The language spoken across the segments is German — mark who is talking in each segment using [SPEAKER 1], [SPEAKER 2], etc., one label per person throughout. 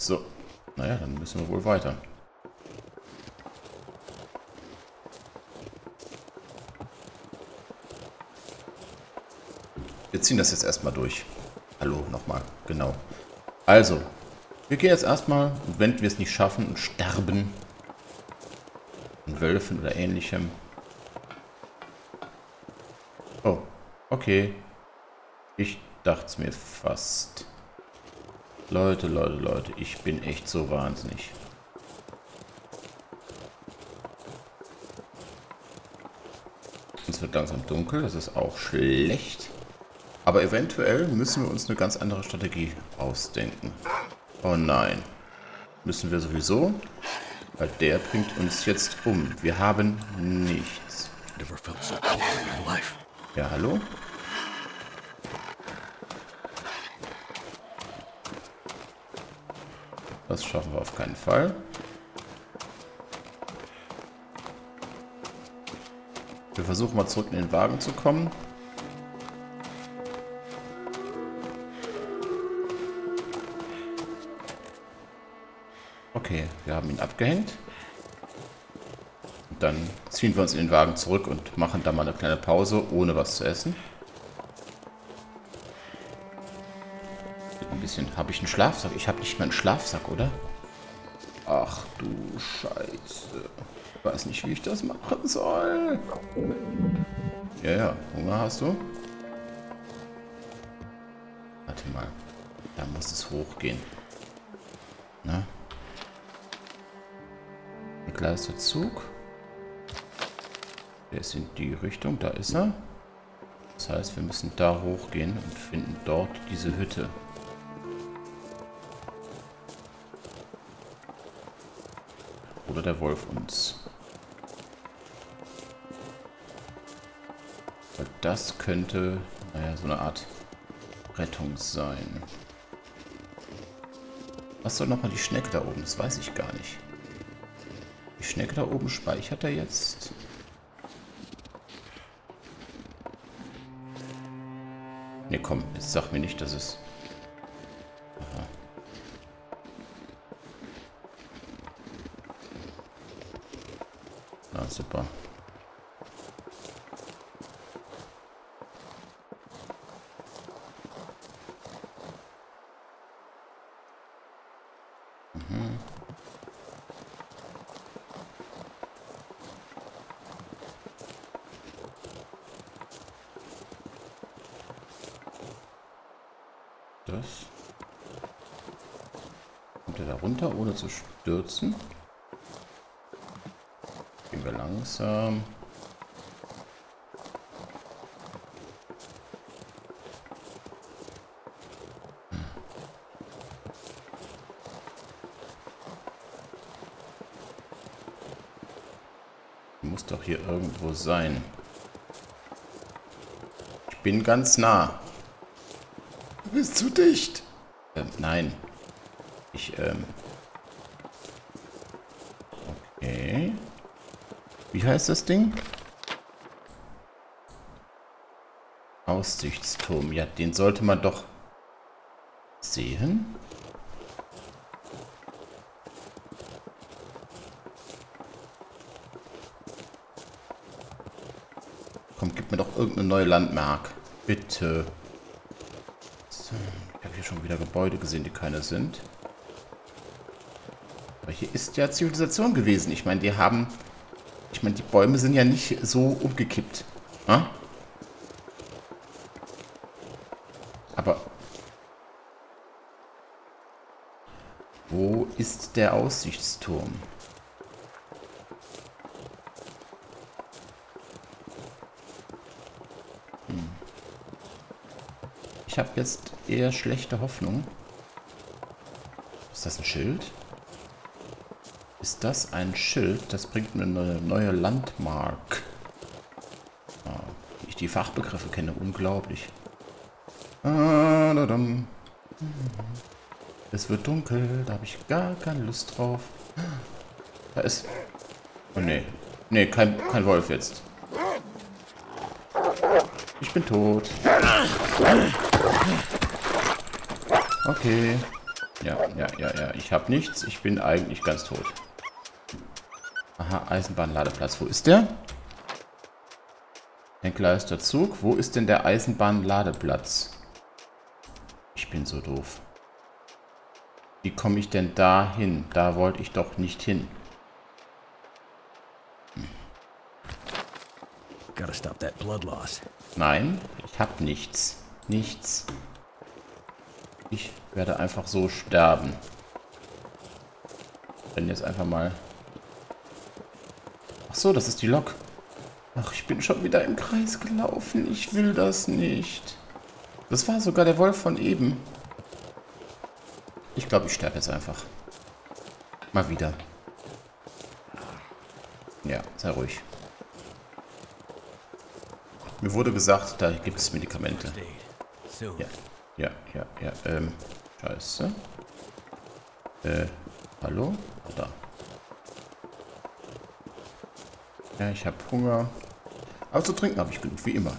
[SPEAKER 1] So. Naja, dann müssen wir wohl weiter. Wir ziehen das jetzt erstmal durch. Hallo, nochmal. Genau. Also, wir gehen jetzt erstmal, wenn wir es nicht schaffen und sterben, in Wölfen oder ähnlichem. Oh, okay. Ich dachte es mir fast. Leute, Leute, Leute, ich bin echt so wahnsinnig. Es wird langsam dunkel, das ist auch schlecht. Aber eventuell müssen wir uns eine ganz andere Strategie ausdenken. Oh nein. Müssen wir sowieso, weil der bringt uns jetzt um. Wir haben nichts. Ja, hallo? Das schaffen wir auf keinen Fall. Wir versuchen mal zurück in den Wagen zu kommen. Okay, wir haben ihn abgehängt. Und dann ziehen wir uns in den Wagen zurück und machen da mal eine kleine Pause, ohne was zu essen. Bisschen. Habe ich einen Schlafsack? Ich habe nicht mal einen Schlafsack, oder? Ach du Scheiße. Ich weiß nicht, wie ich das machen soll. Ja, ja. Hunger hast du? Warte mal. Da muss es hochgehen. Na? Begleister Zug. Der ist in die Richtung. Da ist er. Das heißt, wir müssen da hochgehen und finden dort diese Hütte. Oder der Wolf uns. Das könnte, naja, so eine Art Rettung sein. Was soll nochmal die Schnecke da oben? Das weiß ich gar nicht. Die Schnecke da oben speichert er jetzt. Ne, komm, jetzt sag mir nicht, dass es... Super. Das. Kommt er da runter, ohne zu stürzen? Wir langsam. Muss doch hier irgendwo sein. Ich bin ganz nah. Du bist zu dicht. Ähm, nein. Ich, ähm... Okay. Wie heißt das Ding? Aussichtsturm. Ja, den sollte man doch sehen. Komm, gib mir doch irgendeine neue Landmark. Bitte. So, ich habe hier schon wieder Gebäude gesehen, die keine sind. Aber hier ist ja Zivilisation gewesen. Ich meine, die haben... Ich meine, die Bäume sind ja nicht so umgekippt. Ha? Aber... Wo ist der Aussichtsturm? Ich habe jetzt eher schlechte Hoffnung. Ist das ein Schild? Ist das ein Schild? Das bringt mir eine neue Landmark. Ah, ich die Fachbegriffe kenne, unglaublich. Es wird dunkel, da habe ich gar keine Lust drauf. Da ist... Oh nee. Nee, kein, kein Wolf jetzt. Ich bin tot. Okay. Ja, ja, ja, ja. Ich habe nichts. Ich bin eigentlich ganz tot. Aha, Eisenbahnladeplatz. Wo ist der? Entgleister Zug. Wo ist denn der Eisenbahnladeplatz? Ich bin so doof. Wie komme ich denn da hin? Da wollte ich doch nicht hin. Nein, ich habe nichts. Nichts. Ich werde einfach so sterben. Wenn jetzt einfach mal... Ach so, das ist die Lok. Ach, ich bin schon wieder im Kreis gelaufen. Ich will das nicht. Das war sogar der Wolf von eben. Ich glaube, ich sterbe jetzt einfach. Mal wieder. Ja, sei ruhig. Mir wurde gesagt, da gibt es Medikamente. Ja, ja, ja, ja. Ähm, scheiße. Äh, hallo? Da. Ja, ich habe Hunger. Aber zu trinken habe ich genug, wie immer.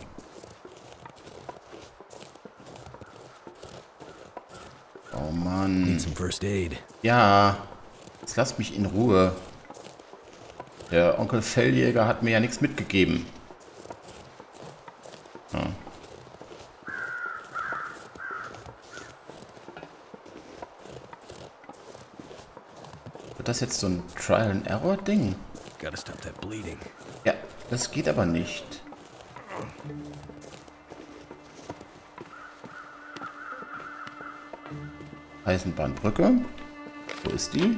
[SPEAKER 1] Oh Mann. Ja, jetzt lass mich in Ruhe. Der Onkel Felljäger hat mir ja nichts mitgegeben. Ja. Wird das jetzt so ein Trial-and-Error-Ding? Ja, das geht aber nicht. Eisenbahnbrücke. Wo ist die?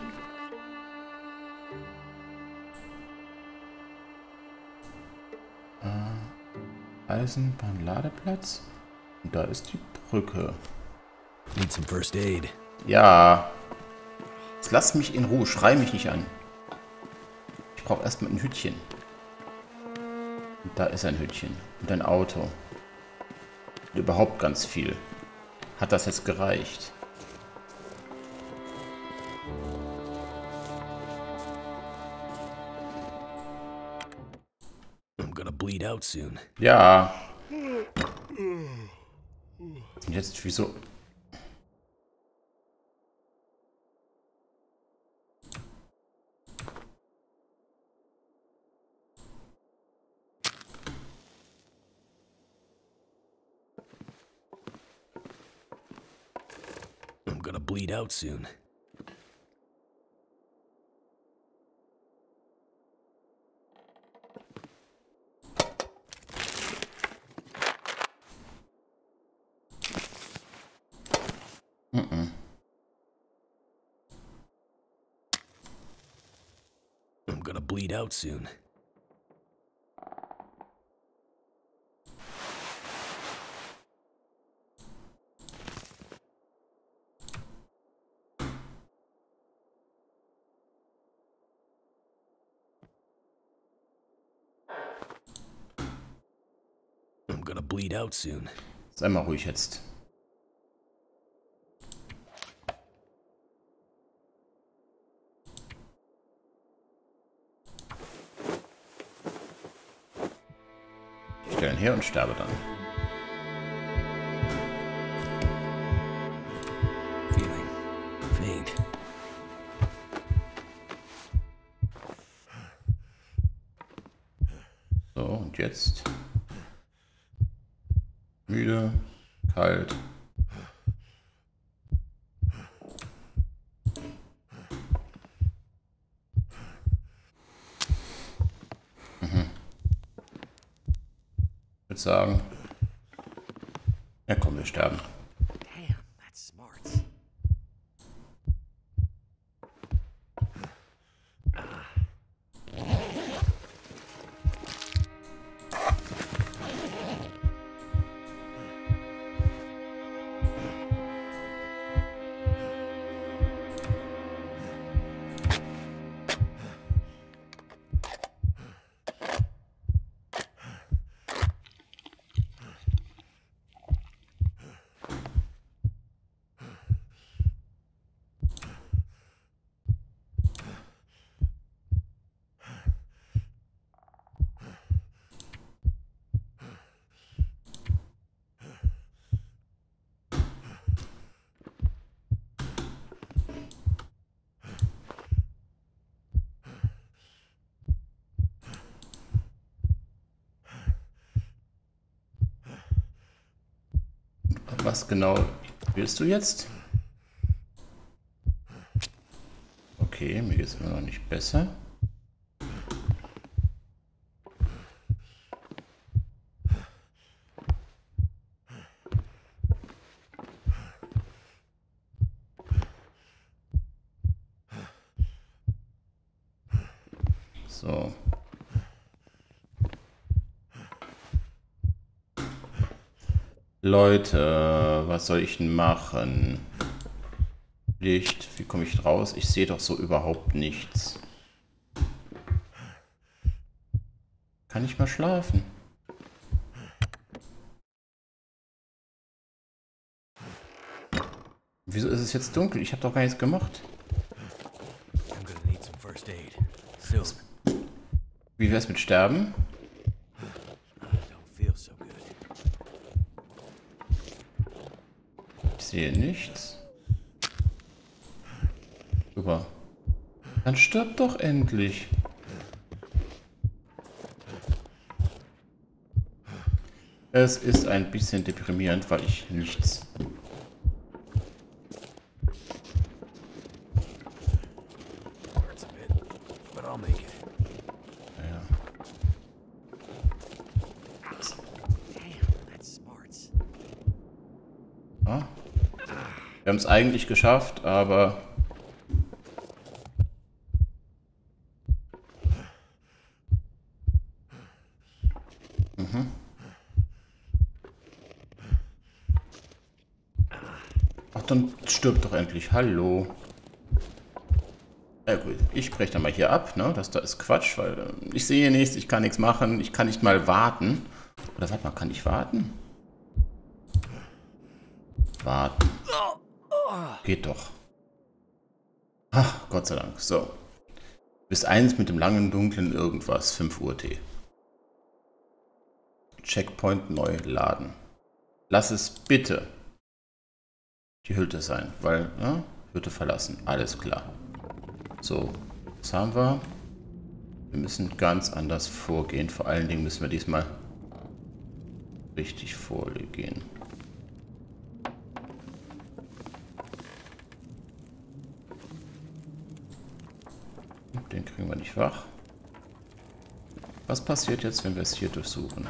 [SPEAKER 1] Äh, Eisenbahnladeplatz. Und da ist die Brücke. Need some first aid. Ja. Jetzt lass mich in Ruhe. Schrei mich nicht an. Brauche erstmal ein Hütchen. Und da ist ein Hütchen. Und ein Auto. Und überhaupt ganz viel. Hat das jetzt gereicht? bleed out soon. Ja. Und jetzt wieso? I'm gonna bleed out soon. Gonna bleed out soon. Sei mal ruhig jetzt. her und sterbe dann. So, und jetzt müde, kalt. sagen. Ja komm, wir sterben. Was genau willst du jetzt? Okay, mir geht es immer noch nicht besser. So. Leute, was soll ich denn machen? Licht, wie komme ich raus? Ich sehe doch so überhaupt nichts. Kann ich mal schlafen? Wieso ist es jetzt dunkel? Ich habe doch gar nichts gemacht. Wie wär's mit Sterben? Sehe nichts. Super. Dann stirb doch endlich. Es ist ein bisschen deprimierend, weil ich nichts haben es eigentlich geschafft, aber... Mhm. Ach, dann stirbt doch endlich. Hallo. Ja gut, ich breche dann mal hier ab, ne? Das da ist Quatsch, weil äh, ich sehe nichts, ich kann nichts machen, ich kann nicht mal warten. Oder warte mal, kann ich warten? Warten. Geht doch. Ach, Gott sei Dank. So. Bis eins mit dem langen, dunklen irgendwas. 5 Uhr T. Checkpoint neu laden. Lass es bitte die Hütte sein, weil, ja, Hütte verlassen. Alles klar. So, was haben wir? Wir müssen ganz anders vorgehen. Vor allen Dingen müssen wir diesmal richtig vorgehen. Den kriegen wir nicht wach. Was passiert jetzt, wenn wir es hier durchsuchen?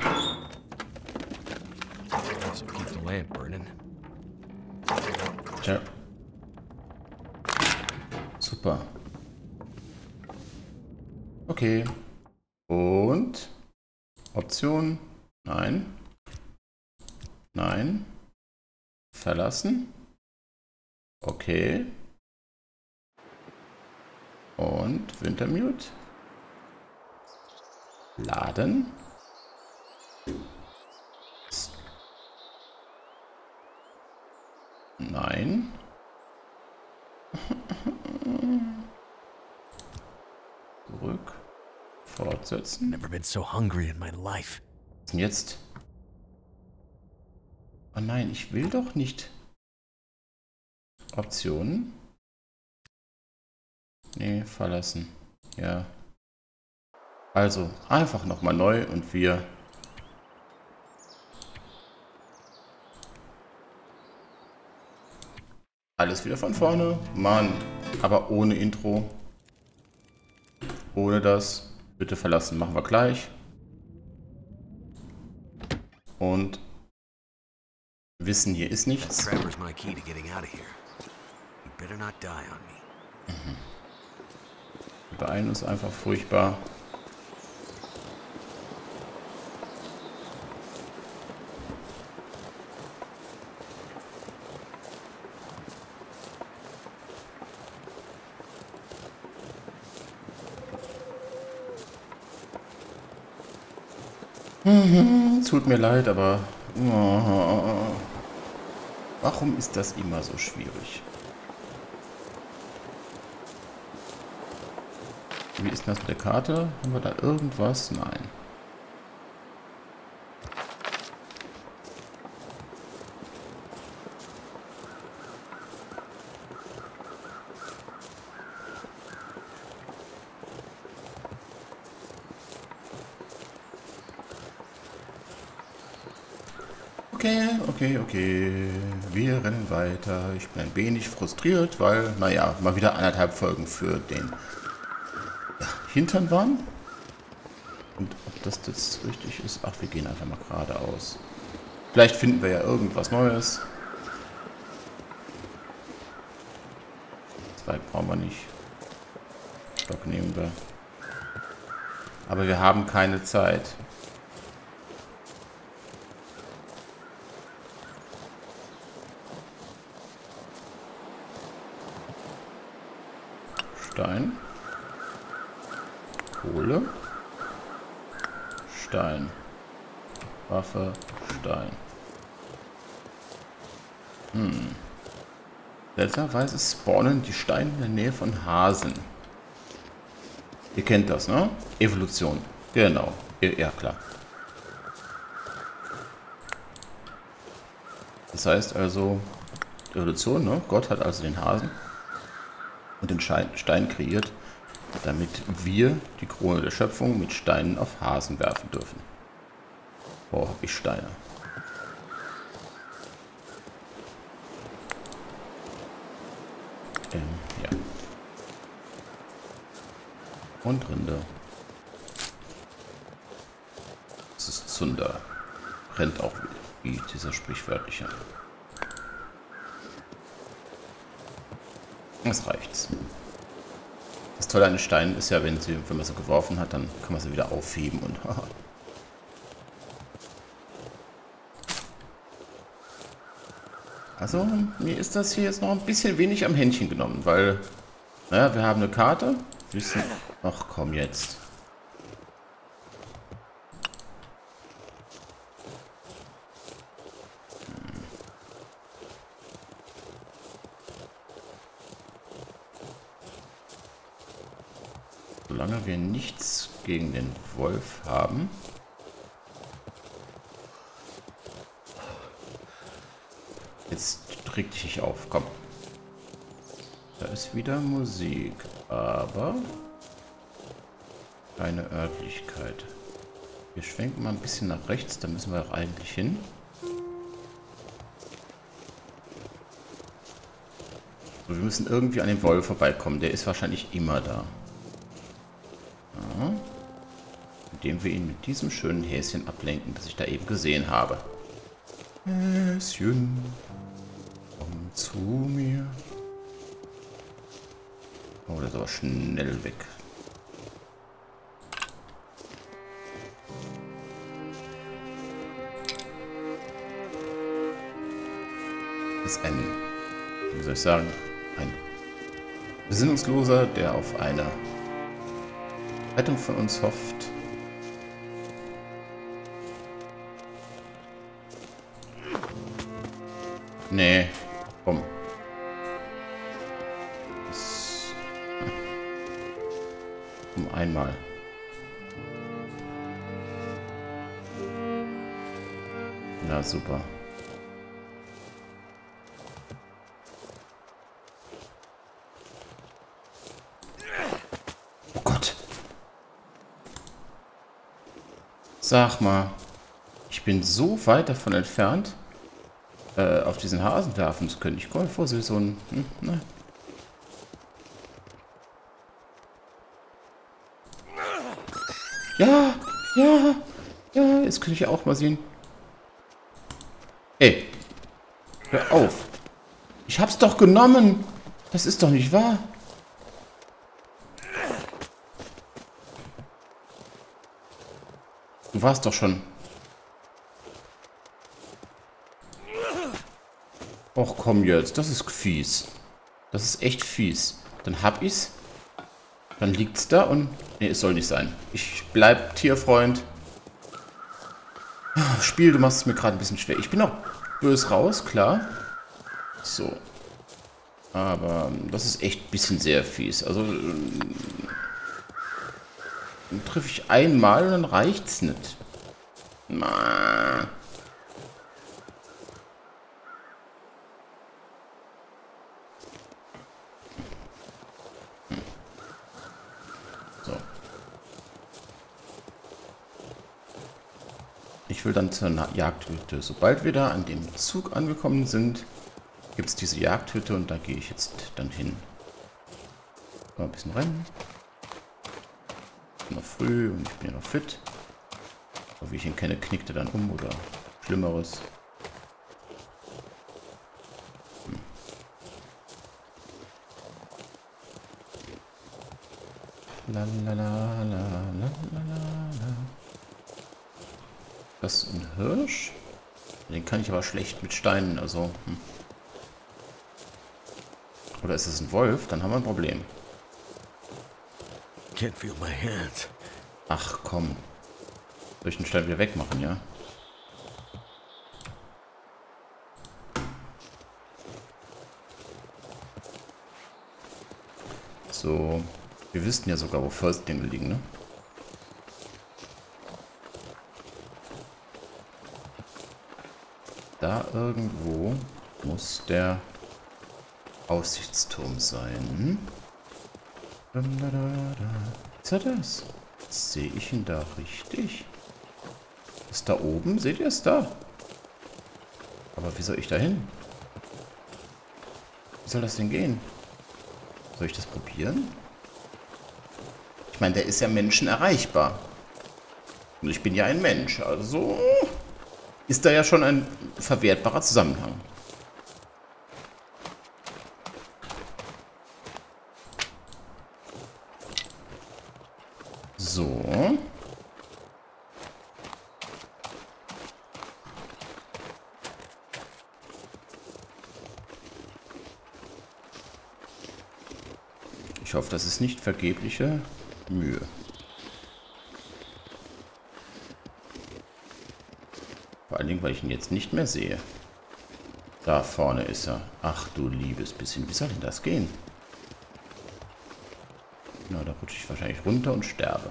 [SPEAKER 1] Tja. Super. Okay. Und? Option? Nein. Nein. Verlassen. Okay. Und Wintermute. Laden. Nein. Zurück. Fortsetzen.
[SPEAKER 2] Never been so hungry in my life.
[SPEAKER 1] Denn jetzt? Oh nein, ich will doch nicht. Optionen. Nee, verlassen. Ja. Also, einfach nochmal neu und wir... Alles wieder von vorne. Mann, aber ohne Intro. Ohne das. Bitte verlassen, machen wir gleich. Und wissen, hier ist nichts. Mhm. Bein ist einfach furchtbar. Mhm, tut mir leid, aber... Oh, warum ist das immer so schwierig? Ist das mit der Karte? Haben wir da irgendwas? Nein. Okay, okay, okay. Wir rennen weiter. Ich bin ein wenig frustriert, weil, naja, mal wieder anderthalb Folgen für den Hintern waren. Und ob das jetzt richtig ist, ach, wir gehen einfach mal geradeaus. Vielleicht finden wir ja irgendwas Neues. Zwei brauchen wir nicht. Stock nehmen wir. Aber wir haben keine Zeit. Stein. Kohle. Stein. Waffe. Stein. Hm. Seltsamerweise spawnen die Steine in der Nähe von Hasen. Ihr kennt das, ne? Evolution. Genau. Ja, klar. Das heißt also, Evolution, ne? Gott hat also den Hasen und den Stein kreiert, damit wir die Krone der Schöpfung mit Steinen auf Hasen werfen dürfen. Boah, hab ich Steine. Ähm, ja. Und Rinde. Das ist Zunder. Rennt auch wie dieser sprichwörtliche. Das reicht's. Das Tolle an den Steinen ist ja, wenn, sie, wenn man sie geworfen hat, dann kann man sie wieder aufheben und Also, mir ist das hier jetzt noch ein bisschen wenig am Händchen genommen, weil, naja, wir haben eine Karte. Wissen. Ach komm jetzt. Solange wir nichts gegen den Wolf haben. Jetzt reg dich nicht auf, komm. Da ist wieder Musik, aber keine Örtlichkeit. Wir schwenken mal ein bisschen nach rechts, da müssen wir auch eigentlich hin. wir müssen irgendwie an den Wolf vorbeikommen. Der ist wahrscheinlich immer da. Indem wir ihn mit diesem schönen Häschen ablenken, das ich da eben gesehen habe. Häschen, komm zu mir. Oh, der ist aber schnell weg. Das ist ein, wie soll ich sagen, ein Besinnungsloser, der auf eine Rettung von uns hofft. Nee, komm. Das, um einmal. Na super. Sag mal, ich bin so weit davon entfernt, äh, auf diesen Hasen werfen zu können. Ich komme mir vor, so ein... Hm, ne? Ja, ja, ja, jetzt könnte ich auch mal sehen. Ey, hör auf. Ich hab's doch genommen. Das ist doch nicht wahr. Du warst doch schon. Och komm jetzt, das ist fies. Das ist echt fies. Dann hab ich's. Dann liegt's da und... Nee, es soll nicht sein. Ich bleib Tierfreund. Spiel, du machst es mir gerade ein bisschen schwer. Ich bin auch bös raus, klar. So. Aber das ist echt ein bisschen sehr fies. Also dann treffe ich einmal und dann reicht's nicht. Na. Ich ich will dann zur Jagdhütte. Sobald wir da an dem Zug angekommen sind, gibt es diese Jagdhütte und da gehe ich jetzt dann hin. Mal ein bisschen rennen. Noch früh und ich bin ja noch fit. Aber wie ich ihn kenne, knickt er dann um oder Schlimmeres. Hm. La la la la la la la. Das ist ein Hirsch? Den kann ich aber schlecht mit Steinen, also. Hm. Oder ist es ein Wolf? Dann haben wir ein Problem.
[SPEAKER 2] Can't feel my hands.
[SPEAKER 1] Ach komm. Soll ich den Stein wieder wegmachen, ja? So. Wir wüssten ja sogar, wo Firstlinge liegen, ne? Da irgendwo muss der Aussichtsturm sein. Ist er das? Sehe ich ihn da richtig? Ist da oben? Seht ihr es da? Aber wie soll ich da hin? Wie soll das denn gehen? Soll ich das probieren? Ich meine, der ist ja Menschen erreichbar. Und ich bin ja ein Mensch, also ist da ja schon ein verwertbarer Zusammenhang. So. Ich hoffe, das ist nicht vergebliche Mühe. Vor allen Dingen, weil ich ihn jetzt nicht mehr sehe. Da vorne ist er. Ach du liebes bisschen. Wie soll denn das gehen? Na, da rutsche ich wahrscheinlich runter und sterbe.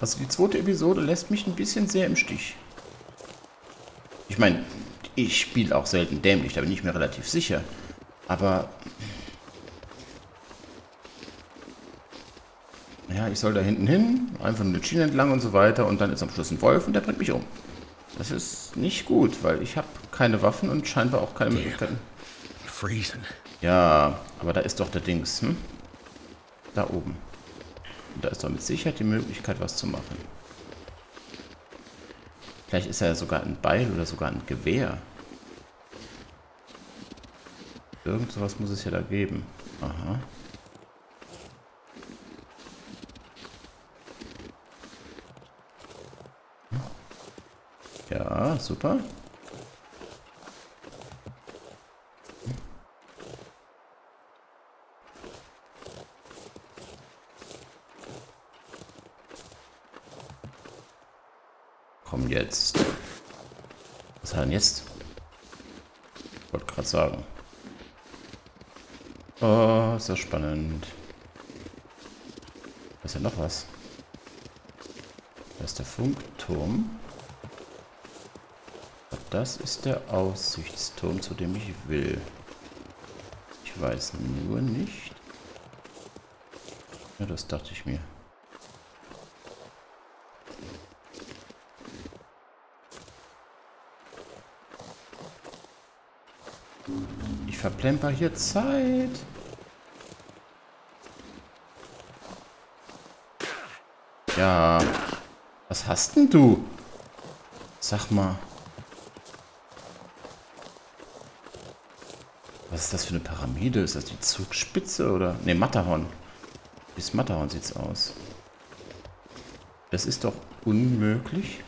[SPEAKER 1] Also die zweite Episode lässt mich ein bisschen sehr im Stich. Ich meine, ich spiele auch selten dämlich, da bin ich mir relativ sicher. Aber... ich soll da hinten hin, einfach eine Schiene entlang und so weiter und dann ist am Schluss ein Wolf und der bringt mich um. Das ist nicht gut, weil ich habe keine Waffen und scheinbar auch keine Möglichkeiten.
[SPEAKER 2] Freezing.
[SPEAKER 1] Ja, aber da ist doch der Dings, hm? Da oben. Und da ist doch mit Sicherheit die Möglichkeit, was zu machen. Vielleicht ist er ja sogar ein Beil oder sogar ein Gewehr. Irgend sowas muss es ja da geben. Aha. Super. Komm jetzt. Was hat denn jetzt? Ich wollte gerade sagen. Oh, ist das spannend. Da ist ja noch was. Da ist der Funkturm. Das ist der Aussichtsturm, zu dem ich will. Ich weiß nur nicht. Ja, das dachte ich mir. Ich verplemper hier Zeit. Ja. Was hast denn du? Sag mal. Was ist das für eine Pyramide? Ist das die Zugspitze oder... Ne, Matterhorn. Wie ist Matterhorn sieht's aus? Das ist doch unmöglich.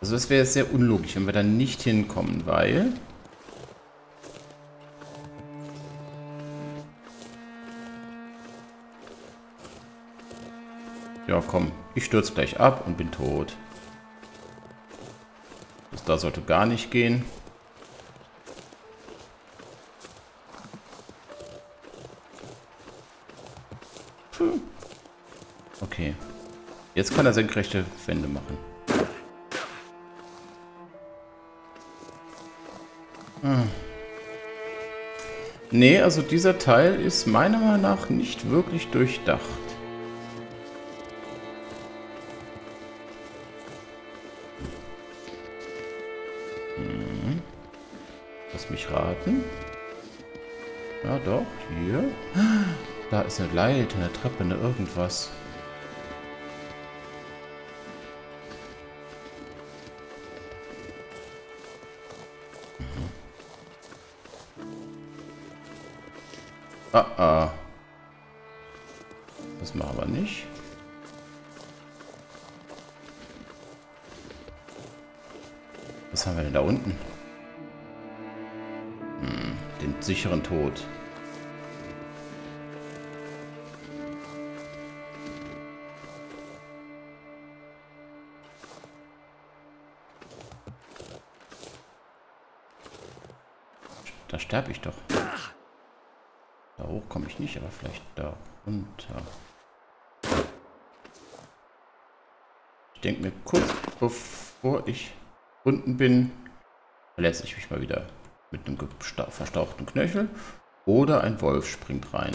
[SPEAKER 1] Also das wäre sehr unlogisch, wenn wir da nicht hinkommen, weil... ja komm, ich stürze gleich ab und bin tot. Das da sollte gar nicht gehen. Hm. Okay. Jetzt kann er senkrechte Wände machen. Hm. Nee, also dieser Teil ist meiner Meinung nach nicht wirklich durchdacht. Mich raten. Ja, doch, hier. Da ist eine Leiter, eine Treppe, eine irgendwas. Ah, Tod. Da sterbe ich doch. Da hoch komme ich nicht, aber vielleicht da runter. Ich denke mir kurz bevor ich unten bin, verletze ich mich mal wieder mit einem verstauchten Knöchel oder ein Wolf springt rein.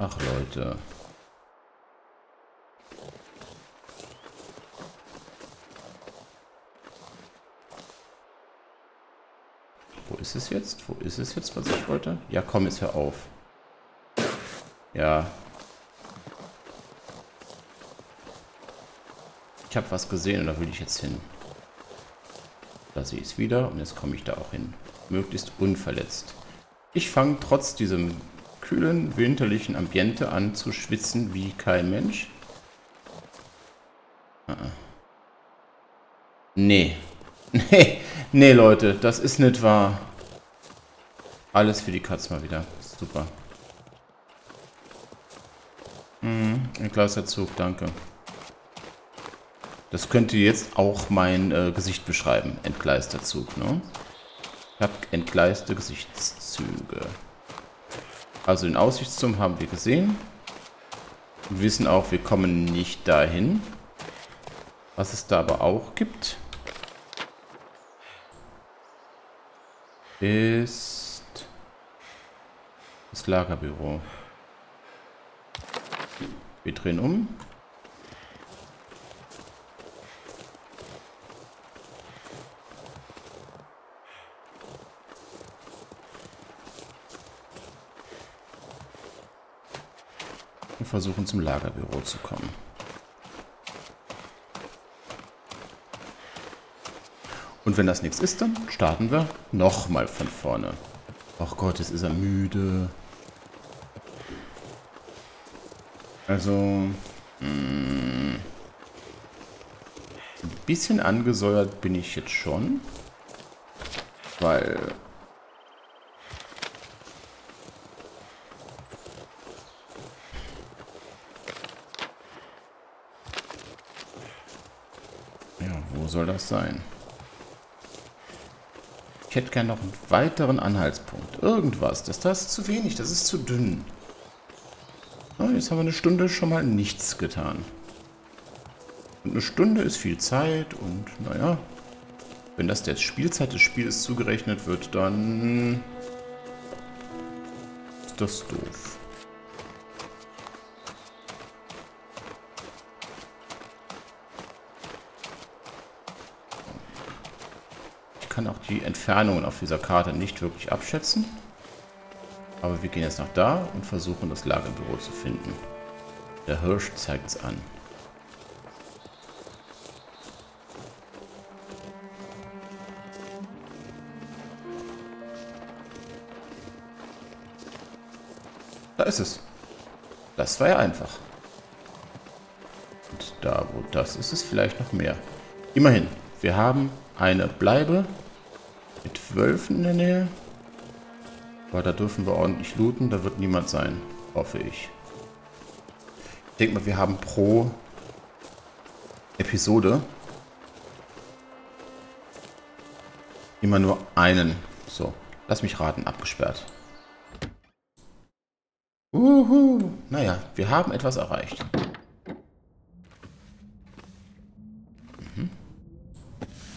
[SPEAKER 1] Ach Leute. Wo ist es jetzt? Wo ist es jetzt, was ich wollte? Ja, komm, ist hör auf. Ja. Ich habe was gesehen und da will ich jetzt hin. Da sehe ich es wieder und jetzt komme ich da auch hin. Möglichst unverletzt. Ich fange trotz diesem kühlen, winterlichen Ambiente an zu schwitzen wie kein Mensch. Ah. Nee. Nee, nee, Leute, das ist nicht wahr. Alles für die Katz mal wieder. Super. Ein Gleisterzug, danke. Das könnte jetzt auch mein äh, Gesicht beschreiben. Entgleisterzug, ne? Ich habe entgleiste Gesichtszüge. Also den Aussichtsturm haben wir gesehen. Wir wissen auch, wir kommen nicht dahin. Was es da aber auch gibt, ist das Lagerbüro. Wir drehen um. versuchen zum Lagerbüro zu kommen. Und wenn das nichts ist, dann starten wir nochmal von vorne. Ach Gott, jetzt ist er müde. Also, mh, hm, ein bisschen angesäuert bin ich jetzt schon. Weil soll das sein? Ich hätte gerne noch einen weiteren Anhaltspunkt. Irgendwas. Das, das ist zu wenig. Das ist zu dünn. Na, jetzt haben wir eine Stunde schon mal nichts getan. Und eine Stunde ist viel Zeit und naja, wenn das der Spielzeit des Spiels zugerechnet wird, dann ist das doof. kann auch die Entfernungen auf dieser Karte nicht wirklich abschätzen. Aber wir gehen jetzt nach da und versuchen das Lagerbüro zu finden. Der Hirsch zeigt es an. Da ist es. Das war ja einfach. Und da, wo das ist, ist vielleicht noch mehr. Immerhin, wir haben eine Bleibe mit Wölfen in der Nähe. Weil da dürfen wir ordentlich looten. Da wird niemand sein. Hoffe ich. Ich denke mal, wir haben pro Episode immer nur einen. So, lass mich raten, abgesperrt. Uh. naja, wir haben etwas erreicht.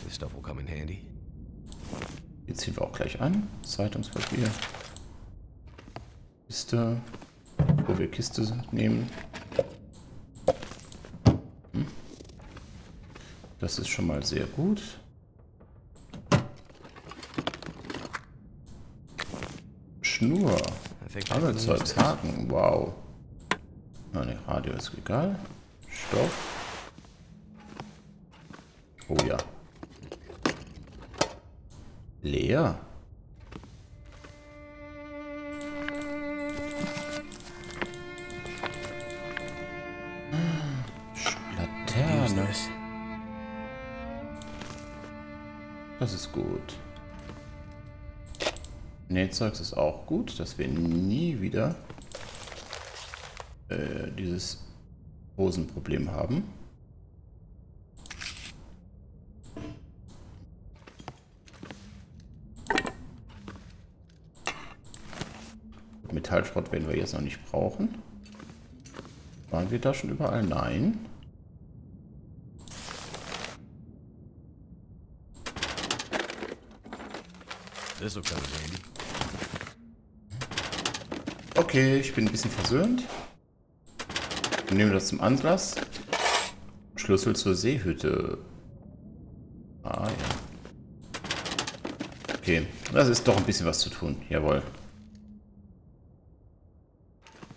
[SPEAKER 2] This stuff will come in handy.
[SPEAKER 1] Hier ziehen wir auch gleich an. Zeitungspapier. Kiste. Wo wir Kiste nehmen. Hm. Das ist schon mal sehr gut. Schnur.
[SPEAKER 2] I think I can use
[SPEAKER 1] Hammelzeugs,
[SPEAKER 2] this.
[SPEAKER 1] Haken. Wow. Ah, ne, Radio ist egal. Stoff. Oh ja. Leer. Nähzeugs ist auch gut, dass wir nie wieder äh, dieses Hosenproblem haben. Metallschrott werden wir jetzt noch nicht brauchen. Waren wir da schon überall? Nein.
[SPEAKER 2] This will come in handy.
[SPEAKER 1] Okay, ich bin ein bisschen versöhnt. Wir nehmen das zum Anlass. Schlüssel zur Seehütte. Ah, ja. Okay, das ist doch ein bisschen was zu tun. Jawohl.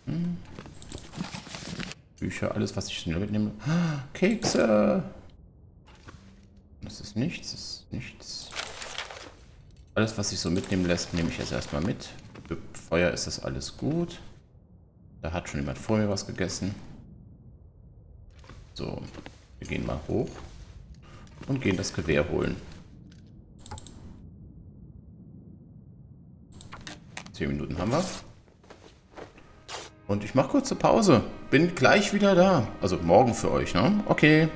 [SPEAKER 1] Hm. Bücher, alles, was ich schnell mitnehme. Ah, Kekse! Das ist nichts, das ist nichts. Alles, was sich so mitnehmen lässt, nehme ich jetzt erstmal mit. Für Feuer ist das alles gut. Da hat schon jemand vor mir was gegessen. So, wir gehen mal hoch und gehen das Gewehr holen. Zehn Minuten haben wir. Und ich mache kurze Pause. Bin gleich wieder da. Also morgen für euch, ne? Okay.